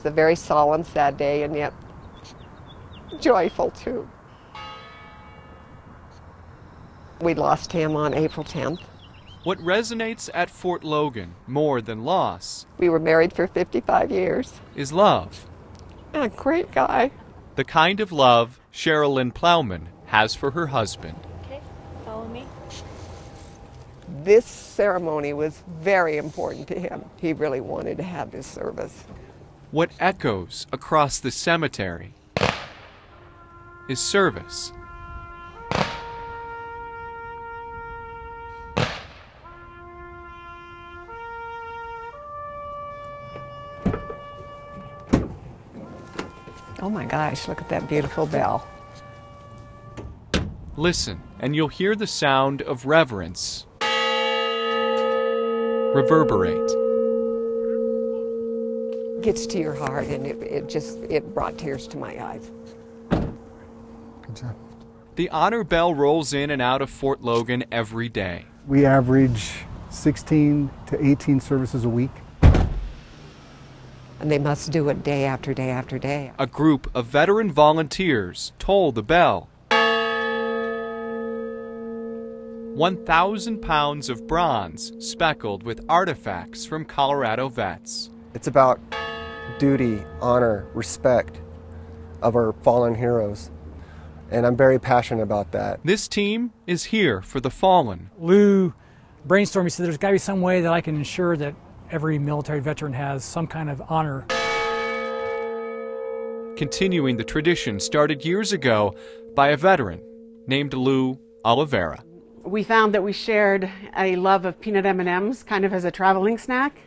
It's a very solemn, sad day, and yet joyful too. We lost him on April 10th. What resonates at Fort Logan more than loss We were married for 55 years. is love. A great guy. The kind of love Sherilyn Plowman has for her husband. Okay, follow me. This ceremony was very important to him. He really wanted to have this service. What echoes across the cemetery is service. Oh my gosh, look at that beautiful bell. Listen, and you'll hear the sound of reverence reverberate. Gets to your heart, and it, it just it brought tears to my eyes. Good job. The honor bell rolls in and out of Fort Logan every day. We average 16 to 18 services a week. And they must do it day after day after day. A group of veteran volunteers toll the bell. 1,000 pounds of bronze speckled with artifacts from Colorado vets. It's about duty, honor, respect of our fallen heroes. And I'm very passionate about that. This team is here for the fallen. Lou brainstormed. He said, "There's got to be some way that I can ensure that every military veteran has some kind of honor." continuing the tradition started years ago by a veteran named Lou Oliveira. We found that we shared a love of peanut M&Ms kind of as a traveling snack.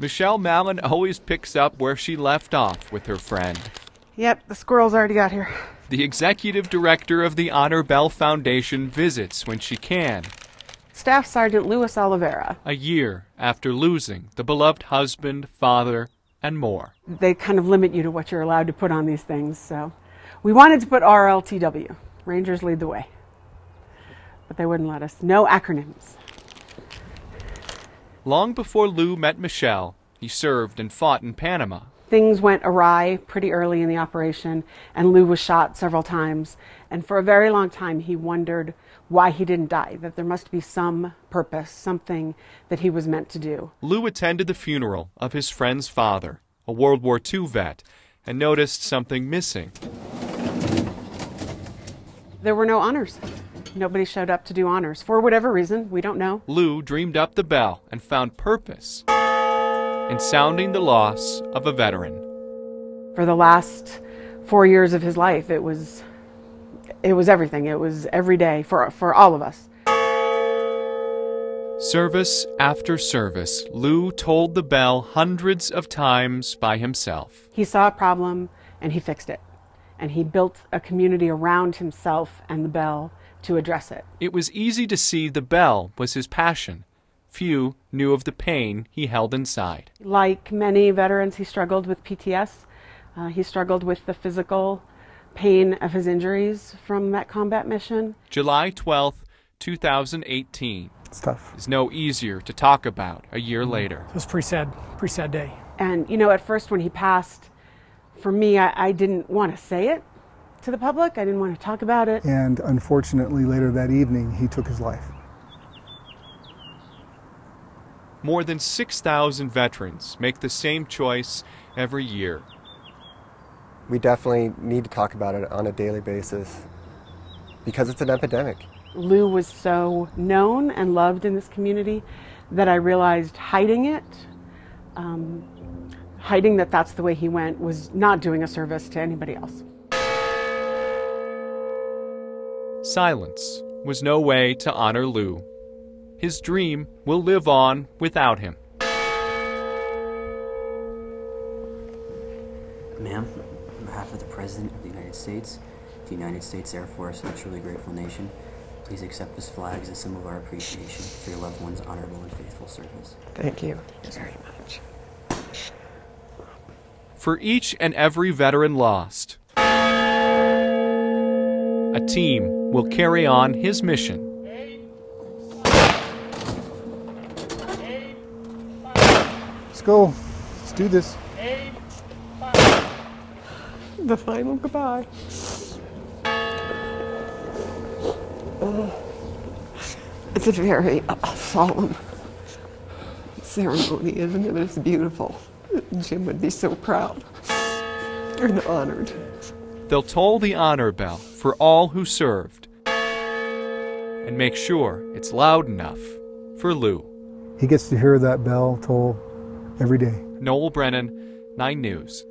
Michelle Mallon always picks up where she left off with her friend. Yep, the squirrels already got here. The executive director of the Honor Bell Foundation visits when she can, Staff Sergeant Louis Oliveira. a year after losing the beloved husband, father, and more. They kind of limit you to what you're allowed to put on these things, so we wanted to put RLTW. Rangers lead the way. But they wouldn't let us. No acronyms. Long before Lou met Michelle, he served and fought in Panama. Things went awry pretty early in the operation, and Lou was shot several times. And for a very long time, he wondered why he didn't die, that there must be some purpose, something that he was meant to do. Lou attended the funeral of his friend's father, a World War II vet, and noticed something missing. There were no honors. Nobody showed up to do honors. For whatever reason, we don't know. Lou dreamed up the bell and found purpose in sounding the loss of a veteran. For the last four years of his life, it was it was everything. It was every day for for all of us. Service after service, Lou tolled the bell hundreds of times by himself. He saw a problem and he fixed it. And he built a community around himself and the bell to address it. It was easy to see the bell was his passion. Few knew of the pain he held inside. Like many veterans, he struggled with PTS. Uh, he struggled with the physical pain of his injuries from that combat mission. July 12th, 2018 It's tough. It's no easier to talk about a year later. It was a pretty sad, pretty sad day. And, you know, at first when he passed, for me, I, I didn't want to say it to the public. I didn't want to talk about it. And unfortunately, later that evening, he took his life. More than 6,000 veterans make the same choice every year. We definitely need to talk about it on a daily basis because it's an epidemic. Lou was so known and loved in this community that I realized hiding it, um, hiding that that's the way he went, was not doing a service to anybody else. Silence was no way to honor Lou. His dream will live on without him. Ma'am, on behalf of the President of the United States, the United States Air Force, and a truly grateful nation, please accept this flag as a symbol of our appreciation for your loved one's honorable and faithful service. Thank you very much. For each and every veteran lost, a team will carry on his mission. Go. Let's do this. The final goodbye. Uh, it's a very uh, solemn ceremony, isn't it? But it's beautiful. Jim would be so proud and honored. They'll toll the honor bell for all who served and make sure it's loud enough for Lou. He gets to hear that bell toll every day. Noel Brennan, 9 News.